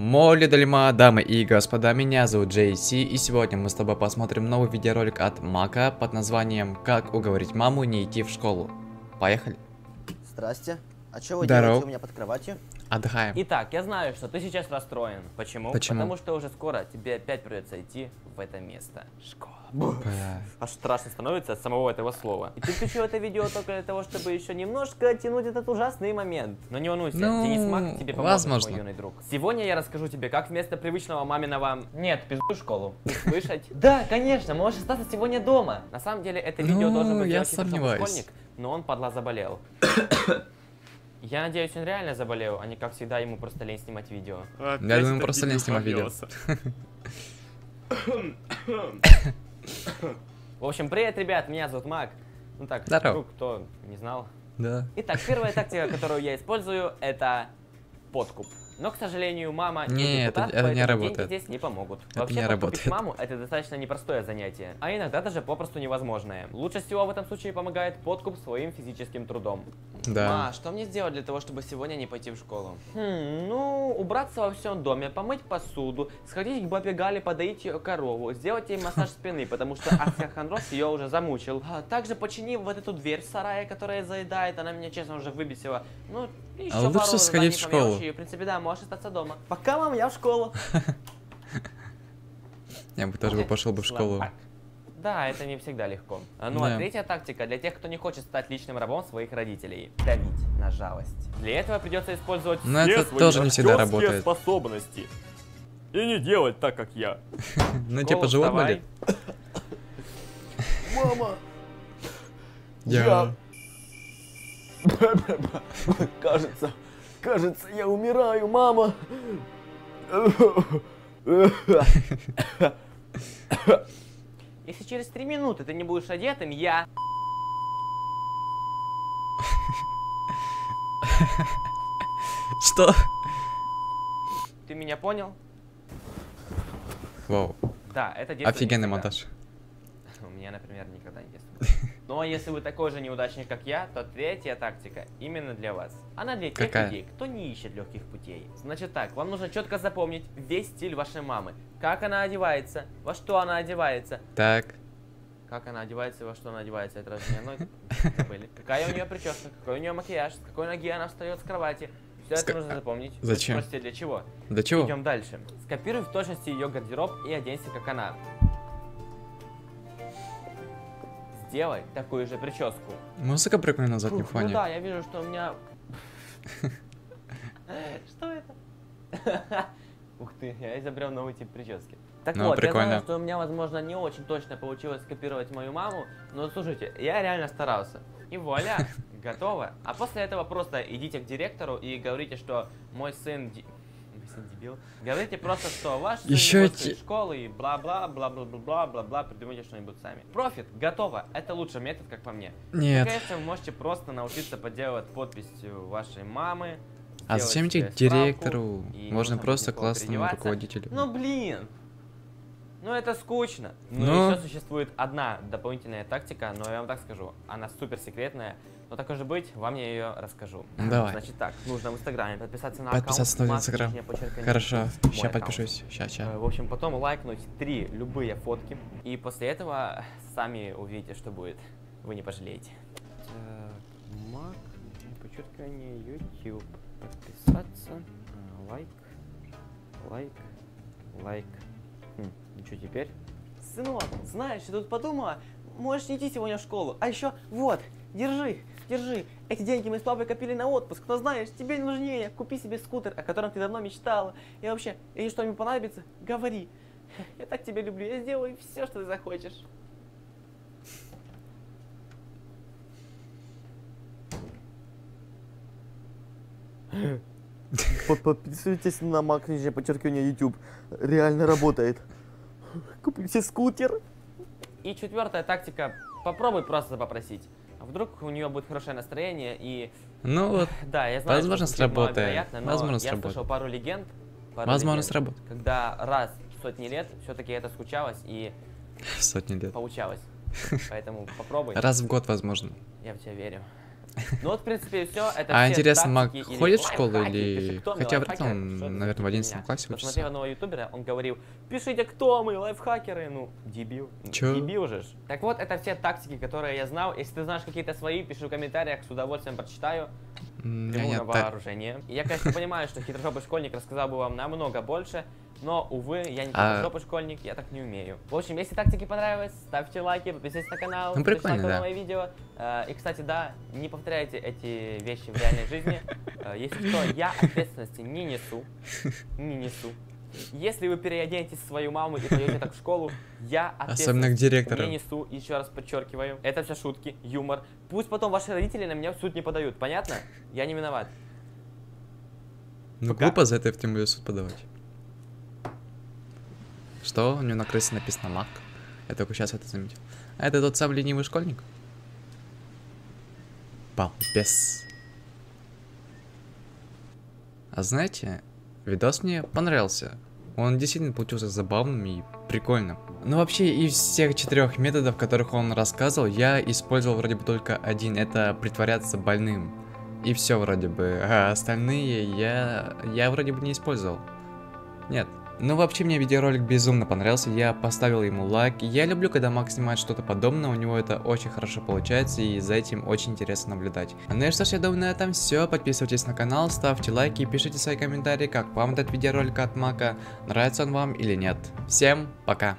Молли Дальма, дамы и господа, меня зовут Джейси, и сегодня мы с тобой посмотрим новый видеоролик от Мака под названием «Как уговорить маму не идти в школу». Поехали. Здрасте. А что вы Здорово. делаете у меня под кроватью? Отдыхаем. Итак, я знаю, что ты сейчас расстроен. Почему? Почему? Потому что уже скоро тебе опять придется идти в это место. Школа. Бля. Аж страшно становится от самого этого слова. И ты включил это видео только для того, чтобы еще немножко оттянуть этот ужасный момент. Но не волнуйся, Ну, Денис Мак тебе поможет, возможно. мой юный друг. Сегодня я расскажу тебе, как вместо привычного маминого «Нет, пиздуй школу» услышать «Да, конечно, можешь остаться сегодня дома». На самом деле, это видео Ну, должен был я школьник, но он, падла, заболел. Я надеюсь, он реально заболел, а не как всегда ему просто лень снимать видео. Я думаю, просто лень снимать видео. В общем, привет, ребят, меня зовут Мак. Ну так, Здорово. вдруг кто не знал. Да. Итак, первая тактика, которую я использую, это подкуп. Но, к сожалению, мама Не, не это- депутат, это не поэтому работает. деньги здесь не помогут. Это Вообще, не работает. маму это достаточно непростое занятие, а иногда даже попросту невозможное. Лучше всего в этом случае помогает подкуп своим физическим трудом. Да. Ма, что мне сделать для того, чтобы сегодня не пойти в школу? Хм, ну, убраться во всем доме, помыть посуду, сходить к бабе Гале, подоить ее корову, сделать ей массаж спины, потому что остеохондроз ее уже замучил. А также почини вот эту дверь в сарае, которая заедает, она меня, честно, уже выбесила. Ну, и еще А лучше пару сходить в школу. в принципе, да, можешь остаться дома. Пока, мам, я в школу. Я бы тоже бы пошел бы в школу. Слабак. Да, это не всегда легко. А, Ну, а Да. третья тактика для тех, кто не хочет стать личным рабом своих родителей. Давить на жалость. Для этого придется использовать Но все это свои тоже не всегда работает. способности. И не делать так, как я. Ну, типа, живот болит? Мама! Я... Кажется, кажется, я умираю, мама! Если через три минуты ты не будешь одетым, я... Что? Ты меня понял? Вау. Да, это Офигенный монтаж. У меня, например, никогда не действует. Но если вы такой же неудачник, как я, то третья тактика именно для вас. Она для тех Какая? людей, кто не ищет легких путей. Значит так, вам нужно четко запомнить весь стиль вашей мамы. Как она одевается, во что она одевается, Так. как она одевается во что она одевается. Это разве не? Забыли. Какая у нее прическа, какой у нее макияж, с какой ноги она встает с кровати. Все С это нужно запомнить. Зачем? Спросите, для чего? Да чего? Идем дальше. Скопируй в точности ее гардероб и оденься как она. Сделай такую же прическу. Музыка прикольная на заднем Фух, ну фоне. да, я вижу, что у меня... Что это? Ух ты, я изобрел новый тип прически. Так Ну, вот, я прикольно. знаю, что у меня, возможно, не очень точно получилось скопировать мою маму, но слушайте, я реально старался. И вуаля, готово. А после этого просто идите к директору и говорите, что мой сын... сын дебил. Говорите просто, что ваш сын Ещё не эти- школы и бла-бла, бла-бла-бла-бла, бла-бла, придумайте что-нибудь сами. Профит, готово. Это лучший метод, как по мне. Нет. конечно, вы можете просто научиться подделывать подпись вашей мамы. А зачем идти себе к справку, директору? и Можно просто классному руководителю. Ну блин! Ну это скучно. Ну Но- еще существует одна дополнительная тактика, но я вам так скажу, она супер секретная. Но так уже быть, вам я ее расскажу. Давай. Значит так, нужно в инстаграме подписаться на Подписаться на аккаунт. Инстаграм. Маска, подчеркивание, Хорошо, сейчас подпишусь. Сейчас, Э, сейчас. В общем, потом лайкнуть три любые фотки. И после этого сами увидите, что будет. Вы не пожалеете. Так, Мак, подчеркивание, YouTube. Подписаться. а, Лайк. Лайк. Лайк. Хм, ну что теперь? Сынок, знаешь, я тут подумала, можешь не идти сегодня в школу. А еще, вот, держи, держи. Эти деньги мы с папой копили на отпуск. Но знаешь, тебе нужнее. Купи себе скутер, о котором ты давно мечтала. И вообще, если что-нибудь понадобится, говори. Я так тебя люблю, я сделаю все, что ты захочешь. Подписывайтесь на Мак, нижнее подчеркивание YouTube. Реально работает. Купите скутер. И четвертая тактика. Попробуй просто попросить. А Вдруг у нее будет хорошее настроение и... Ну вот, Да, я знаю, Возможно, сработает. но Возможно, я сработает. слышал пару легенд. пару возможно, легенд, сработает. Когда раз в сотни лет все-таки это случалось и Сотни лет. получалось. Поэтому попробуй. Раз в год, возможно. Я в тебя верю. Ну вот, в принципе, все. Это А интересно, Мак ходит в школу или- хотя вряд ли он, наверное, в за 11 фигня? классе учится. Посмотрел одного ютубера, он говорил, пишите, кто мы, лайфхакеры. Ну, дебил. Чё? Дебил же. Так вот, это все тактики, которые я знал. Если ты знаешь какие-то свои, пиши в комментариях, с удовольствием прочитаю. Приму на вооружение. Я, конечно, понимаю, что хитрожопый школьник рассказал бы вам намного больше, но, увы, я не А- хитрожопый школьник, я так не умею. В общем, если тактики понравились, ставьте лайки, подписывайтесь на канал, Ну, ставьте прикольно, на да. новые видео. Э, И, кстати, да, не повторяйте эти вещи в реальной жизни. Э, Если что, я ответственности не несу. Не несу. Если вы переоденете свою маму и пойдете так в школу, я Особенно к директору. не несу, еще раз подчеркиваю. Это все шутки, юмор. Пусть потом ваши родители на меня в суд не подают, понятно? Я не виноват. Ну, Пока. глупо за это в тем суд подавать. Что? У него на крысе написано Мак. Я только сейчас это заметил. А это тот самый ленивый школьник? Балбес. А знаете, видос мне понравился. Он действительно получился забавным и прикольным. Но вообще из всех четырех методов, которых он рассказывал, я использовал вроде бы только один. Это притворяться больным. И все вроде бы. А остальные я, я вроде бы не использовал. Нет. Ну вообще мне видеоролик безумно понравился, я поставил ему лайк. Я люблю, когда Мак снимает что-то подобное, у него это очень хорошо получается и за этим очень интересно наблюдать. Ну и что ж, я думаю на этом все. Подписывайтесь на канал, ставьте лайки, пишите свои комментарии, как вам этот видеоролик от Мака, нравится он вам или нет. Всем пока!